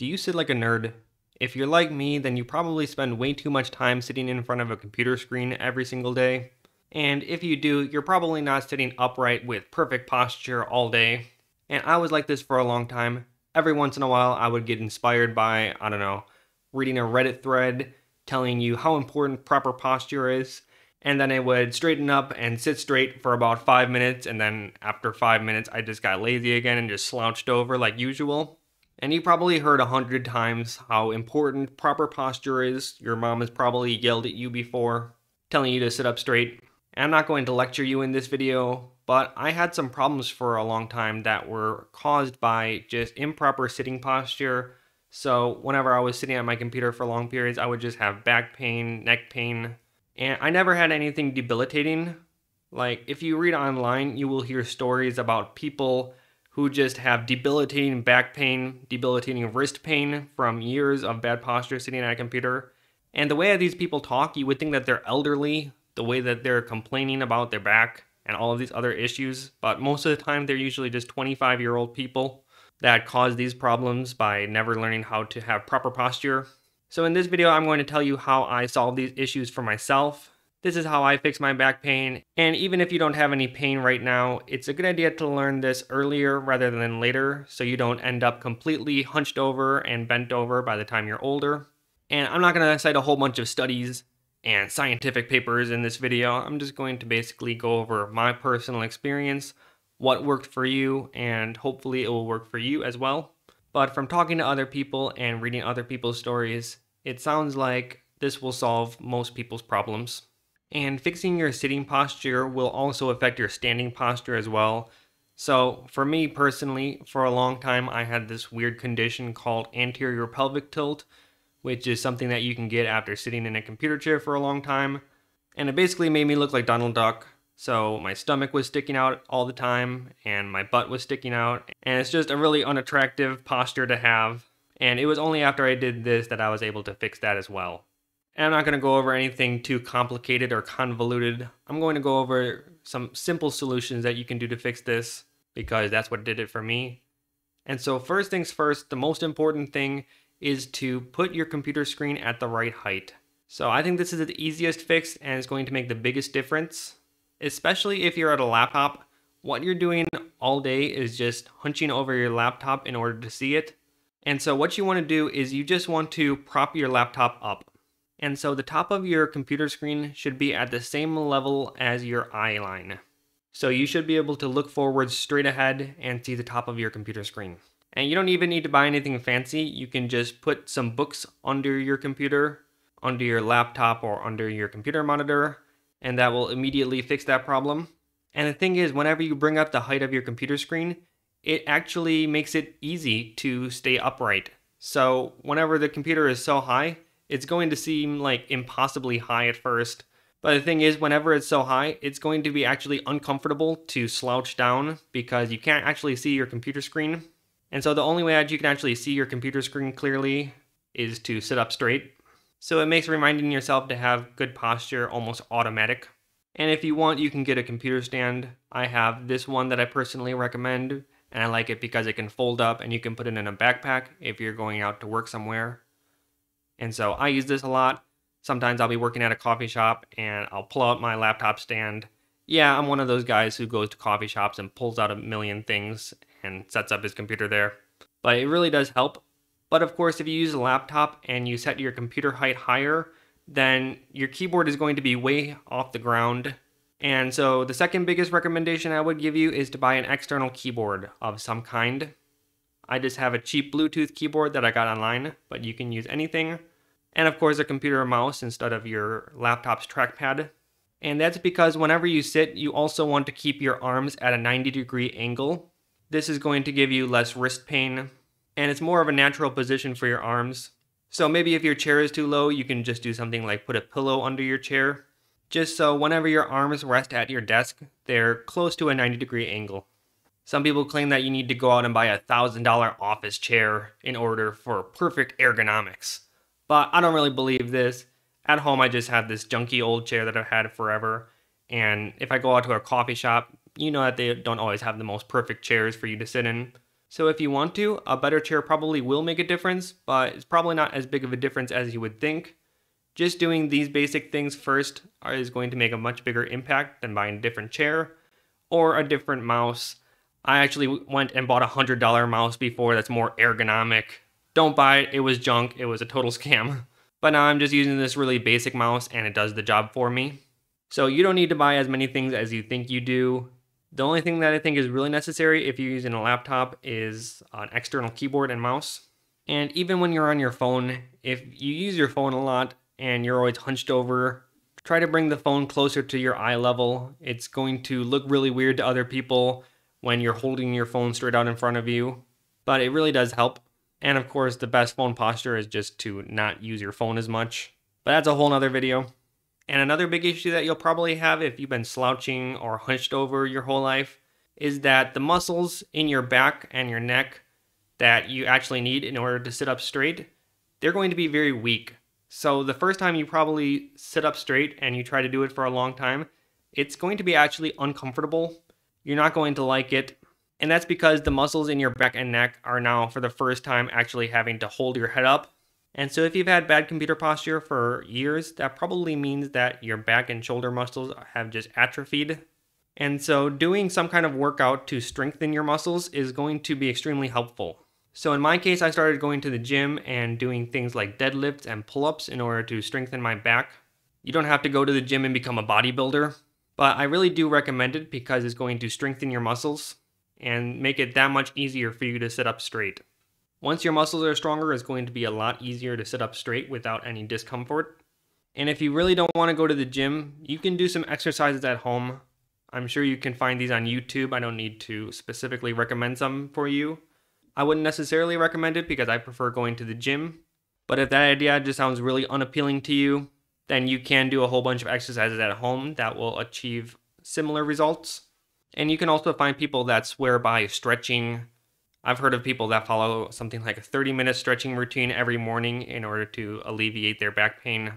Do you sit like a nerd? If you're like me, then you probably spend way too much time sitting in front of a computer screen every single day. And if you do, you're probably not sitting upright with perfect posture all day. And I was like this for a long time. Every once in a while, I would get inspired by, I don't know, reading a Reddit thread telling you how important proper posture is. And then I would straighten up and sit straight for about five minutes. And then after five minutes, I just got lazy again and just slouched over like usual. And you probably heard a hundred times how important proper posture is. Your mom has probably yelled at you before, telling you to sit up straight. And I'm not going to lecture you in this video, but I had some problems for a long time that were caused by just improper sitting posture. So whenever I was sitting at my computer for long periods, I would just have back pain, neck pain, and I never had anything debilitating. Like, if you read online, you will hear stories about people who just have debilitating back pain, debilitating wrist pain from years of bad posture sitting at a computer. And the way these people talk, you would think that they're elderly, the way that they're complaining about their back and all of these other issues, but most of the time they're usually just 25 year old people that cause these problems by never learning how to have proper posture. So in this video, I'm going to tell you how I solve these issues for myself this is how I fix my back pain. And even if you don't have any pain right now, it's a good idea to learn this earlier rather than later so you don't end up completely hunched over and bent over by the time you're older. And I'm not going to cite a whole bunch of studies and scientific papers in this video. I'm just going to basically go over my personal experience, what worked for you, and hopefully it will work for you as well. But from talking to other people and reading other people's stories, it sounds like this will solve most people's problems. And fixing your sitting posture will also affect your standing posture as well. So, for me personally, for a long time, I had this weird condition called anterior pelvic tilt, which is something that you can get after sitting in a computer chair for a long time. And it basically made me look like Donald Duck. So, my stomach was sticking out all the time, and my butt was sticking out. And it's just a really unattractive posture to have. And it was only after I did this that I was able to fix that as well. And I'm not going to go over anything too complicated or convoluted. I'm going to go over some simple solutions that you can do to fix this because that's what did it for me. And so, first things first, the most important thing is to put your computer screen at the right height. So, I think this is the easiest fix and it's going to make the biggest difference, especially if you're at a laptop. What you're doing all day is just hunching over your laptop in order to see it. And so, what you want to do is you just want to prop your laptop up. And so the top of your computer screen should be at the same level as your eye line. So you should be able to look forward straight ahead and see the top of your computer screen. And you don't even need to buy anything fancy. You can just put some books under your computer, under your laptop, or under your computer monitor, and that will immediately fix that problem. And the thing is, whenever you bring up the height of your computer screen, it actually makes it easy to stay upright. So whenever the computer is so high, it's going to seem like impossibly high at first. But the thing is, whenever it's so high, it's going to be actually uncomfortable to slouch down because you can't actually see your computer screen. And so the only way that you can actually see your computer screen clearly is to sit up straight. So it makes reminding yourself to have good posture almost automatic. And if you want, you can get a computer stand. I have this one that I personally recommend, and I like it because it can fold up and you can put it in a backpack if you're going out to work somewhere. And so I use this a lot. Sometimes I'll be working at a coffee shop and I'll pull out my laptop stand. Yeah, I'm one of those guys who goes to coffee shops and pulls out a million things and sets up his computer there. But it really does help. But of course, if you use a laptop and you set your computer height higher, then your keyboard is going to be way off the ground. And so the second biggest recommendation I would give you is to buy an external keyboard of some kind. I just have a cheap Bluetooth keyboard that I got online, but you can use anything and of course a computer mouse instead of your laptop's trackpad. And that's because whenever you sit, you also want to keep your arms at a 90 degree angle. This is going to give you less wrist pain, and it's more of a natural position for your arms. So maybe if your chair is too low, you can just do something like put a pillow under your chair, just so whenever your arms rest at your desk, they're close to a 90 degree angle. Some people claim that you need to go out and buy a $1,000 office chair in order for perfect ergonomics. But I don't really believe this. At home, I just have this junky old chair that I've had forever. And if I go out to a coffee shop, you know that they don't always have the most perfect chairs for you to sit in. So if you want to, a better chair probably will make a difference, but it's probably not as big of a difference as you would think. Just doing these basic things first is going to make a much bigger impact than buying a different chair or a different mouse. I actually went and bought a $100 mouse before that's more ergonomic. Don't buy it, it was junk, it was a total scam. But now I'm just using this really basic mouse and it does the job for me. So you don't need to buy as many things as you think you do. The only thing that I think is really necessary if you're using a laptop is an external keyboard and mouse. And even when you're on your phone, if you use your phone a lot and you're always hunched over, try to bring the phone closer to your eye level. It's going to look really weird to other people when you're holding your phone straight out in front of you, but it really does help. And of course, the best phone posture is just to not use your phone as much. But that's a whole nother video. And another big issue that you'll probably have if you've been slouching or hunched over your whole life is that the muscles in your back and your neck that you actually need in order to sit up straight, they're going to be very weak. So the first time you probably sit up straight and you try to do it for a long time, it's going to be actually uncomfortable. You're not going to like it. And that's because the muscles in your back and neck are now, for the first time, actually having to hold your head up. And so, if you've had bad computer posture for years, that probably means that your back and shoulder muscles have just atrophied. And so, doing some kind of workout to strengthen your muscles is going to be extremely helpful. So, in my case, I started going to the gym and doing things like deadlifts and pull ups in order to strengthen my back. You don't have to go to the gym and become a bodybuilder, but I really do recommend it because it's going to strengthen your muscles and make it that much easier for you to sit up straight. Once your muscles are stronger, it's going to be a lot easier to sit up straight without any discomfort. And if you really don't want to go to the gym, you can do some exercises at home. I'm sure you can find these on YouTube. I don't need to specifically recommend some for you. I wouldn't necessarily recommend it because I prefer going to the gym. But if that idea just sounds really unappealing to you, then you can do a whole bunch of exercises at home that will achieve similar results. And you can also find people that swear by stretching. I've heard of people that follow something like a 30 minute stretching routine every morning in order to alleviate their back pain.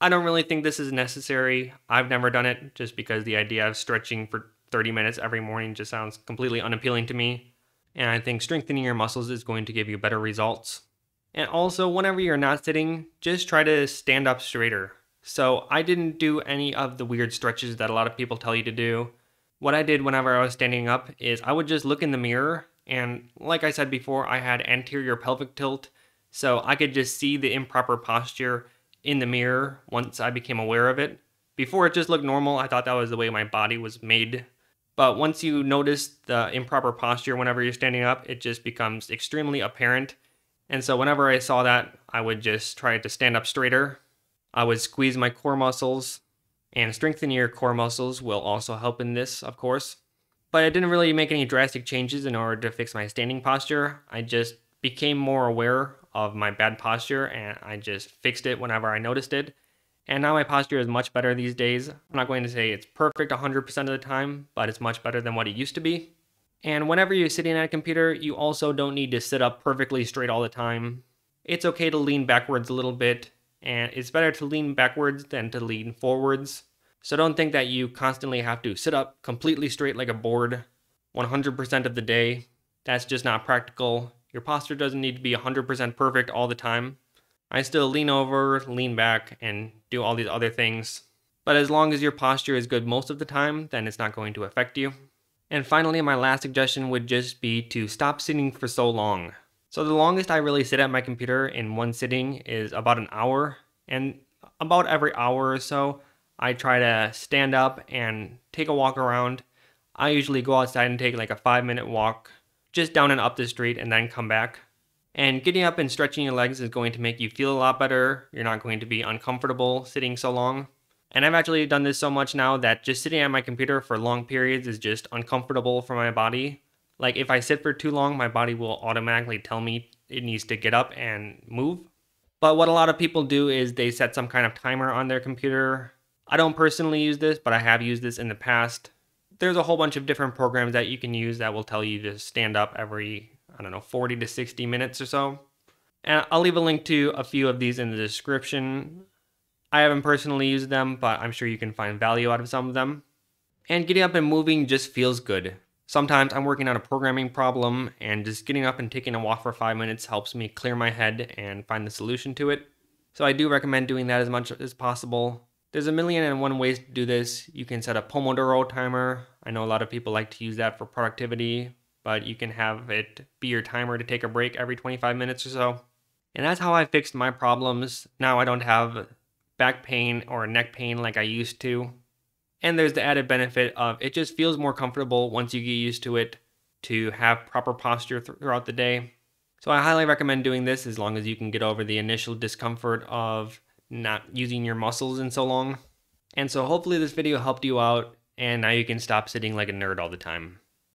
I don't really think this is necessary. I've never done it just because the idea of stretching for 30 minutes every morning just sounds completely unappealing to me. And I think strengthening your muscles is going to give you better results. And also, whenever you're not sitting, just try to stand up straighter. So, I didn't do any of the weird stretches that a lot of people tell you to do what I did whenever I was standing up is I would just look in the mirror and like I said before, I had anterior pelvic tilt, so I could just see the improper posture in the mirror once I became aware of it. Before it just looked normal, I thought that was the way my body was made. But once you notice the improper posture whenever you're standing up, it just becomes extremely apparent. And so whenever I saw that, I would just try to stand up straighter. I would squeeze my core muscles and strengthening your core muscles will also help in this, of course. But I didn't really make any drastic changes in order to fix my standing posture. I just became more aware of my bad posture and I just fixed it whenever I noticed it. And now my posture is much better these days. I'm not going to say it's perfect 100% of the time, but it's much better than what it used to be. And whenever you're sitting at a computer, you also don't need to sit up perfectly straight all the time. It's okay to lean backwards a little bit and it's better to lean backwards than to lean forwards. So don't think that you constantly have to sit up completely straight like a board 100% of the day. That's just not practical. Your posture doesn't need to be 100% perfect all the time. I still lean over, lean back, and do all these other things. But as long as your posture is good most of the time, then it's not going to affect you. And finally, my last suggestion would just be to stop sitting for so long. So the longest I really sit at my computer in one sitting is about an hour. And about every hour or so, I try to stand up and take a walk around. I usually go outside and take like a five minute walk just down and up the street and then come back. And getting up and stretching your legs is going to make you feel a lot better. You're not going to be uncomfortable sitting so long. And I've actually done this so much now that just sitting at my computer for long periods is just uncomfortable for my body. Like if I sit for too long, my body will automatically tell me it needs to get up and move. But what a lot of people do is they set some kind of timer on their computer. I don't personally use this, but I have used this in the past. There's a whole bunch of different programs that you can use that will tell you to stand up every, I don't know, 40 to 60 minutes or so. And I'll leave a link to a few of these in the description. I haven't personally used them, but I'm sure you can find value out of some of them. And getting up and moving just feels good. Sometimes I'm working on a programming problem and just getting up and taking a walk for five minutes helps me clear my head and find the solution to it. So I do recommend doing that as much as possible. There's a million and one ways to do this. You can set a Pomodoro timer. I know a lot of people like to use that for productivity, but you can have it be your timer to take a break every 25 minutes or so. And that's how I fixed my problems. Now I don't have back pain or neck pain like I used to. And there's the added benefit of it just feels more comfortable once you get used to it to have proper posture th- throughout the day. So I highly recommend doing this as long as you can get over the initial discomfort of not using your muscles in so long. And so hopefully this video helped you out and now you can stop sitting like a nerd all the time.